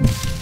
you